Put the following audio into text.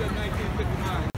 until 1959.